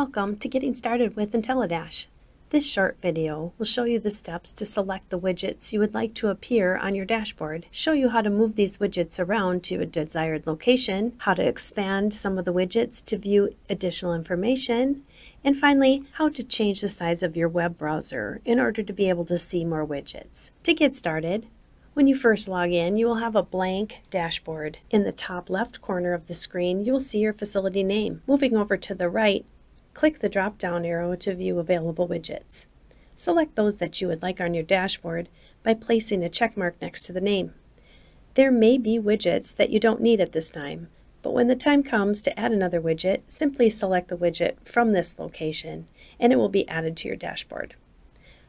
Welcome to Getting Started with IntelliDash. This short video will show you the steps to select the widgets you would like to appear on your dashboard, show you how to move these widgets around to a desired location, how to expand some of the widgets to view additional information, and finally, how to change the size of your web browser in order to be able to see more widgets. To get started, when you first log in, you will have a blank dashboard. In the top left corner of the screen, you will see your facility name. Moving over to the right, click the drop-down arrow to view available widgets. Select those that you would like on your dashboard by placing a check mark next to the name. There may be widgets that you don't need at this time, but when the time comes to add another widget, simply select the widget from this location and it will be added to your dashboard.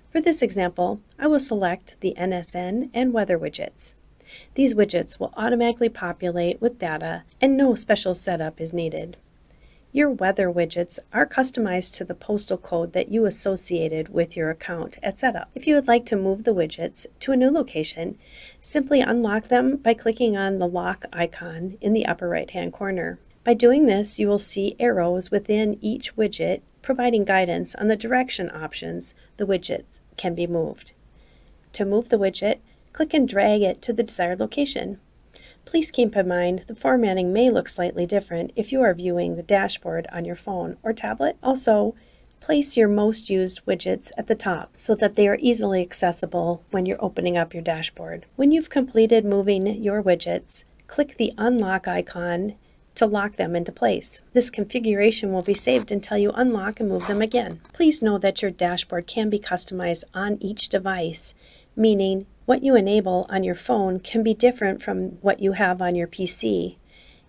For this example, I will select the NSN and weather widgets. These widgets will automatically populate with data and no special setup is needed. Your weather widgets are customized to the postal code that you associated with your account at setup. If you would like to move the widgets to a new location, simply unlock them by clicking on the lock icon in the upper right hand corner. By doing this, you will see arrows within each widget providing guidance on the direction options the widgets can be moved. To move the widget, click and drag it to the desired location. Please keep in mind the formatting may look slightly different if you are viewing the dashboard on your phone or tablet. Also, place your most used widgets at the top so that they are easily accessible when you're opening up your dashboard. When you've completed moving your widgets, click the unlock icon to lock them into place. This configuration will be saved until you unlock and move them again. Please know that your dashboard can be customized on each device, meaning what you enable on your phone can be different from what you have on your PC.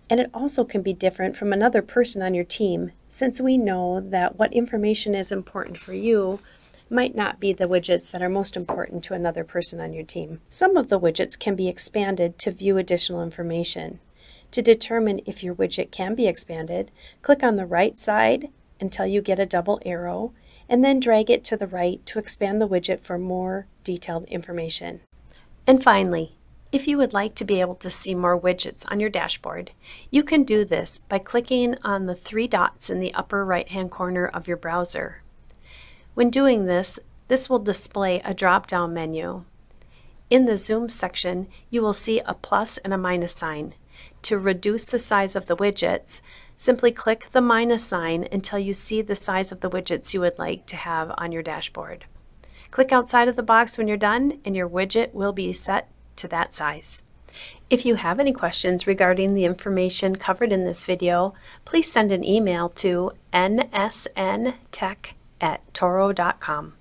And it also can be different from another person on your team, since we know that what information is important for you might not be the widgets that are most important to another person on your team. Some of the widgets can be expanded to view additional information. To determine if your widget can be expanded, click on the right side until you get a double arrow, and then drag it to the right to expand the widget for more detailed information. And finally, if you would like to be able to see more widgets on your dashboard, you can do this by clicking on the three dots in the upper right-hand corner of your browser. When doing this, this will display a drop-down menu. In the Zoom section, you will see a plus and a minus sign. To reduce the size of the widgets, simply click the minus sign until you see the size of the widgets you would like to have on your dashboard. Click outside of the box when you're done and your widget will be set to that size. If you have any questions regarding the information covered in this video, please send an email to nsntech at toro.com.